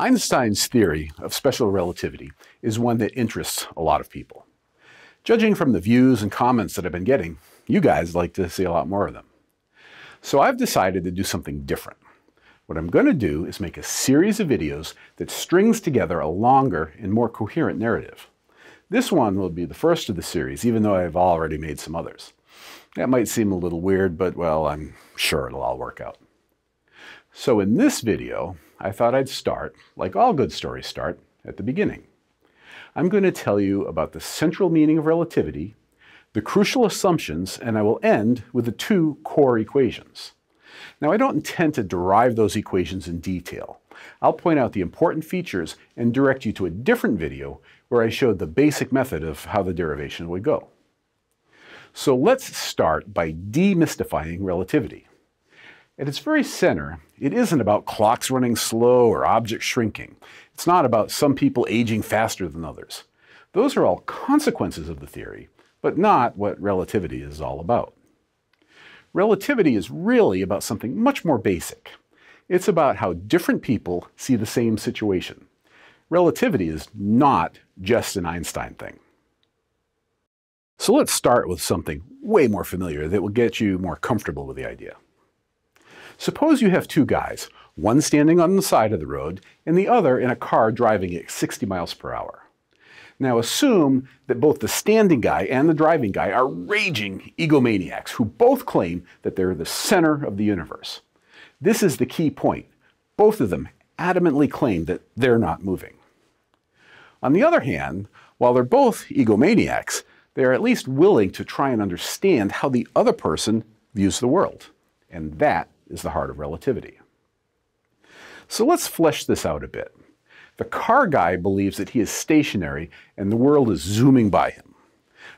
Einstein's theory of special relativity is one that interests a lot of people. Judging from the views and comments that I've been getting, you guys like to see a lot more of them. So I've decided to do something different. What I'm going to do is make a series of videos that strings together a longer and more coherent narrative. This one will be the first of the series, even though I've already made some others. That might seem a little weird, but well, I'm sure it'll all work out. So in this video, I thought I'd start, like all good stories start, at the beginning. I'm going to tell you about the central meaning of relativity, the crucial assumptions, and I will end with the two core equations. Now, I don't intend to derive those equations in detail. I'll point out the important features and direct you to a different video where I showed the basic method of how the derivation would go. So let's start by demystifying relativity. At its very center, it isn't about clocks running slow or objects shrinking. It's not about some people aging faster than others. Those are all consequences of the theory, but not what relativity is all about. Relativity is really about something much more basic. It's about how different people see the same situation. Relativity is not just an Einstein thing. So let's start with something way more familiar that will get you more comfortable with the idea. Suppose you have two guys, one standing on the side of the road and the other in a car driving at 60 miles per hour. Now assume that both the standing guy and the driving guy are raging egomaniacs who both claim that they're the center of the universe. This is the key point. Both of them adamantly claim that they're not moving. On the other hand, while they're both egomaniacs, they are at least willing to try and understand how the other person views the world. And that is the heart of relativity. So let's flesh this out a bit. The car guy believes that he is stationary and the world is zooming by him.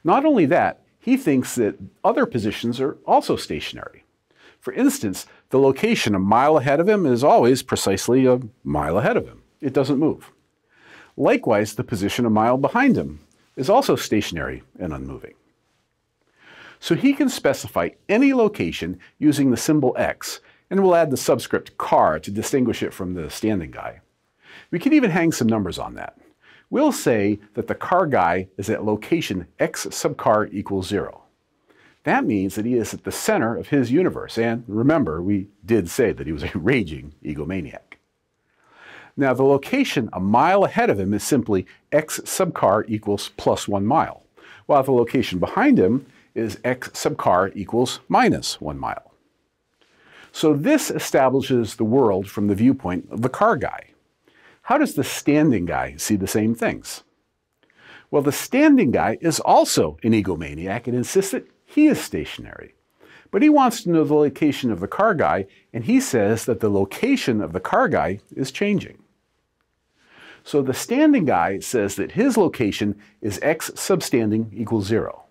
Not only that, he thinks that other positions are also stationary. For instance, the location a mile ahead of him is always precisely a mile ahead of him. It doesn't move. Likewise, the position a mile behind him is also stationary and unmoving. So he can specify any location using the symbol x, and we'll add the subscript car to distinguish it from the standing guy. We can even hang some numbers on that. We'll say that the car guy is at location x sub car equals 0. That means that he is at the center of his universe, and remember, we did say that he was a raging egomaniac. Now, the location a mile ahead of him is simply x sub car equals plus 1 mile, while the location behind him is x sub car equals minus one mile. So this establishes the world from the viewpoint of the car guy. How does the standing guy see the same things? Well, the standing guy is also an egomaniac and insists that he is stationary. But he wants to know the location of the car guy, and he says that the location of the car guy is changing. So the standing guy says that his location is x substanding equals zero.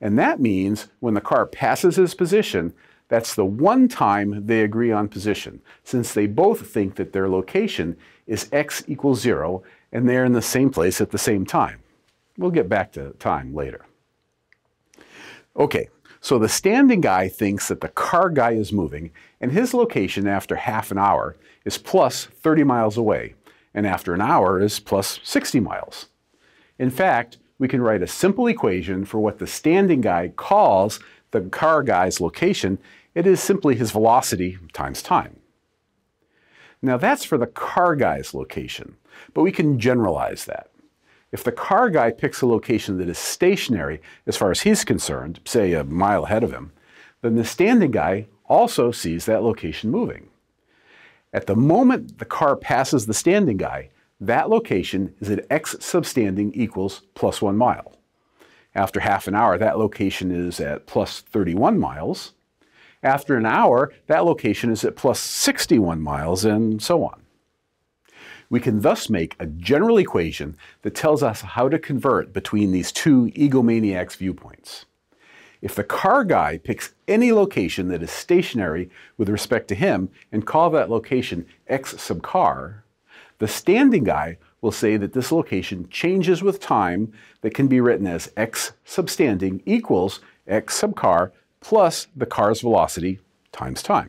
And that means when the car passes his position, that's the one time they agree on position, since they both think that their location is x equals 0 and they're in the same place at the same time. We'll get back to time later. Okay, so the standing guy thinks that the car guy is moving and his location after half an hour is plus 30 miles away and after an hour is plus 60 miles. In fact, we can write a simple equation for what the standing guy calls the car guy's location. It is simply his velocity times time. Now that's for the car guy's location, but we can generalize that. If the car guy picks a location that is stationary as far as he's concerned, say a mile ahead of him, then the standing guy also sees that location moving. At the moment the car passes the standing guy, that location is at x substanding equals plus one mile. After half an hour, that location is at plus 31 miles. After an hour, that location is at plus 61 miles, and so on. We can thus make a general equation that tells us how to convert between these two egomaniacs' viewpoints. If the car guy picks any location that is stationary with respect to him and call that location x sub car, the standing guy will say that this location changes with time that can be written as x substanding equals x sub car plus the car's velocity times time.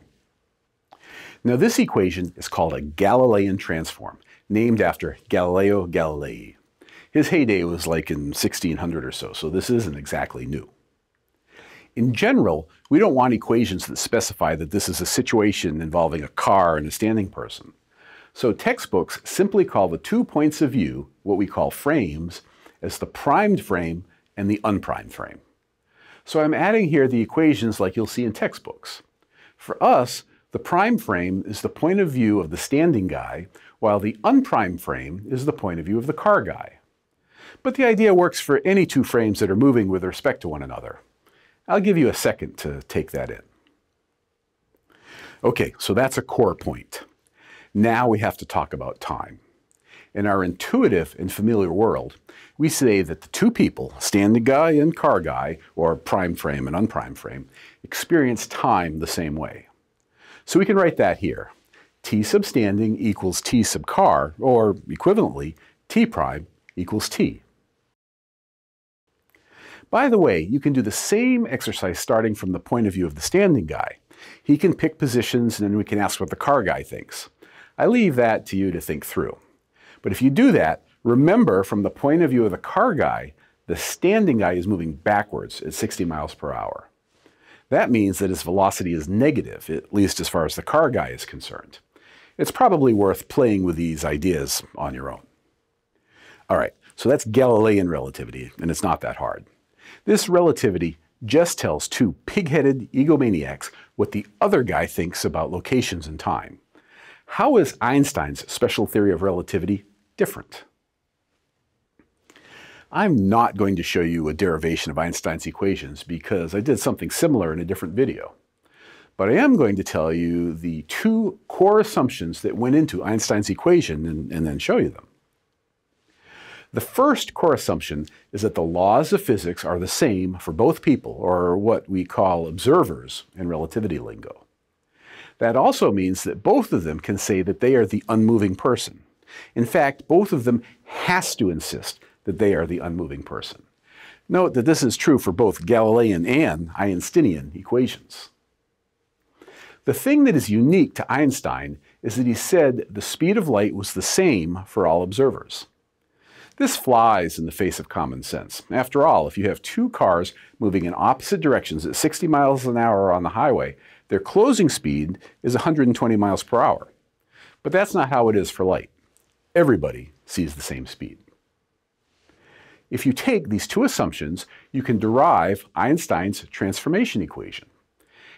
Now this equation is called a Galilean transform, named after Galileo Galilei. His heyday was like in 1600 or so, so this isn't exactly new. In general, we don't want equations that specify that this is a situation involving a car and a standing person. So textbooks simply call the two points of view, what we call frames, as the primed frame and the unprimed frame. So I'm adding here the equations like you'll see in textbooks. For us, the prime frame is the point of view of the standing guy, while the unprimed frame is the point of view of the car guy. But the idea works for any two frames that are moving with respect to one another. I'll give you a second to take that in. Okay, so that's a core point. Now we have to talk about time. In our intuitive and familiar world, we say that the two people, standing guy and car guy, or prime frame and unprime frame, experience time the same way. So we can write that here. T sub standing equals T sub car, or equivalently, T prime equals T. By the way, you can do the same exercise starting from the point of view of the standing guy. He can pick positions and then we can ask what the car guy thinks. I leave that to you to think through. But if you do that, remember from the point of view of the car guy, the standing guy is moving backwards at 60 miles per hour. That means that his velocity is negative, at least as far as the car guy is concerned. It's probably worth playing with these ideas on your own. All right, so that's Galilean relativity, and it's not that hard. This relativity just tells two pig-headed egomaniacs what the other guy thinks about locations and time. How is Einstein's special theory of relativity different? I'm not going to show you a derivation of Einstein's equations because I did something similar in a different video. But I am going to tell you the two core assumptions that went into Einstein's equation and, and then show you them. The first core assumption is that the laws of physics are the same for both people, or what we call observers in relativity lingo. That also means that both of them can say that they are the unmoving person. In fact, both of them has to insist that they are the unmoving person. Note that this is true for both Galilean and Einsteinian equations. The thing that is unique to Einstein is that he said the speed of light was the same for all observers. This flies in the face of common sense. After all, if you have two cars moving in opposite directions at 60 miles an hour on the highway, their closing speed is 120 miles per hour. But that's not how it is for light. Everybody sees the same speed. If you take these two assumptions, you can derive Einstein's transformation equation.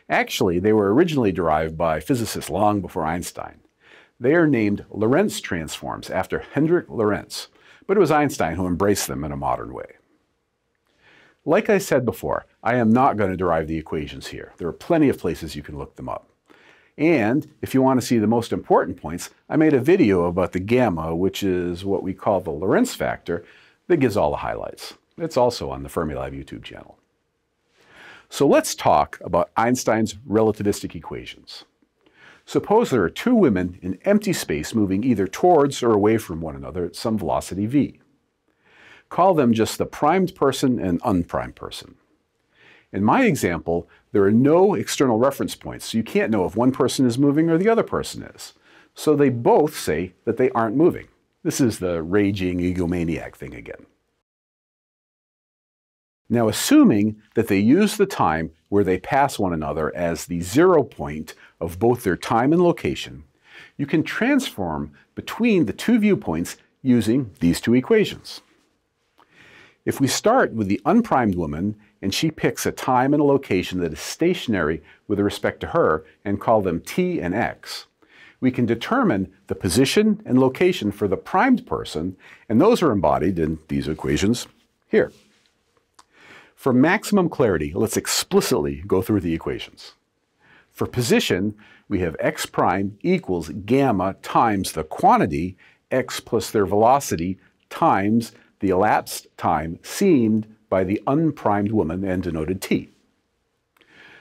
Actually, they were originally derived by physicists long before Einstein. They are named Lorentz transforms after Hendrik Lorentz, but it was Einstein who embraced them in a modern way. Like I said before, I am not going to derive the equations here. There are plenty of places you can look them up. And if you want to see the most important points, I made a video about the gamma, which is what we call the Lorentz factor, that gives all the highlights. It's also on the Fermilab YouTube channel. So let's talk about Einstein's relativistic equations. Suppose there are two women in empty space moving either towards or away from one another at some velocity v. Call them just the primed person and unprimed person. In my example, there are no external reference points, so you can't know if one person is moving or the other person is. So they both say that they aren't moving. This is the raging egomaniac thing again. Now, assuming that they use the time where they pass one another as the zero point of both their time and location, you can transform between the two viewpoints using these two equations. If we start with the unprimed woman and she picks a time and a location that is stationary with respect to her and call them t and x, we can determine the position and location for the primed person, and those are embodied in these equations here. For maximum clarity, let's explicitly go through the equations. For position, we have x prime equals gamma times the quantity, x plus their velocity, times the elapsed time seemed by the unprimed woman and denoted t.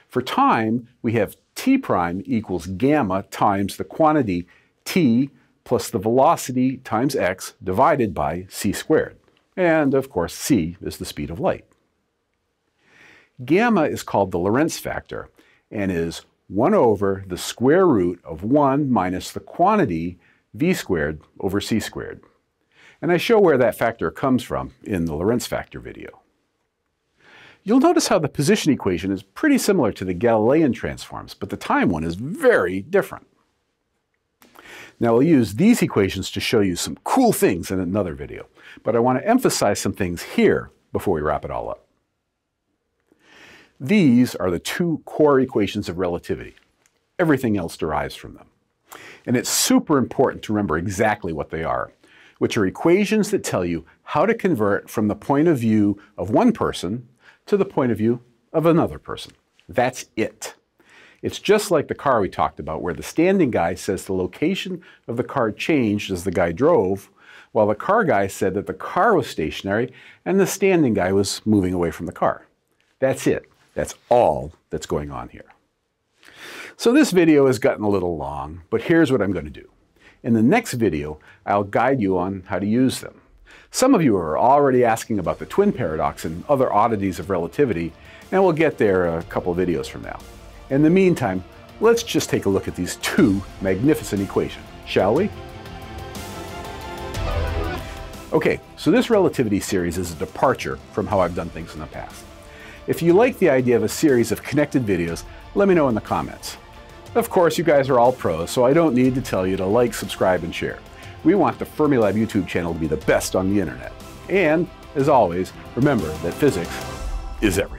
For time, we have t prime equals gamma times the quantity t plus the velocity times x divided by c squared. And of course, c is the speed of light. Gamma is called the Lorentz factor and is 1 over the square root of 1 minus the quantity v squared over c squared. And I show where that factor comes from in the Lorentz factor video. You'll notice how the position equation is pretty similar to the Galilean transforms, but the time one is very different. Now I'll use these equations to show you some cool things in another video, but I want to emphasize some things here before we wrap it all up. These are the two core equations of relativity. Everything else derives from them. And it's super important to remember exactly what they are, which are equations that tell you how to convert from the point of view of one person to the point of view of another person. That's it. It's just like the car we talked about, where the standing guy says the location of the car changed as the guy drove, while the car guy said that the car was stationary and the standing guy was moving away from the car. That's it. That's all that's going on here. So this video has gotten a little long, but here's what I'm going to do. In the next video, I'll guide you on how to use them. Some of you are already asking about the twin paradox and other oddities of relativity, and we'll get there a couple videos from now. In the meantime, let's just take a look at these two magnificent equations, shall we? Okay, so this relativity series is a departure from how I've done things in the past. If you like the idea of a series of connected videos, let me know in the comments. Of course, you guys are all pros, so I don't need to tell you to like, subscribe, and share. We want the Fermilab YouTube channel to be the best on the internet. And, as always, remember that physics is everything.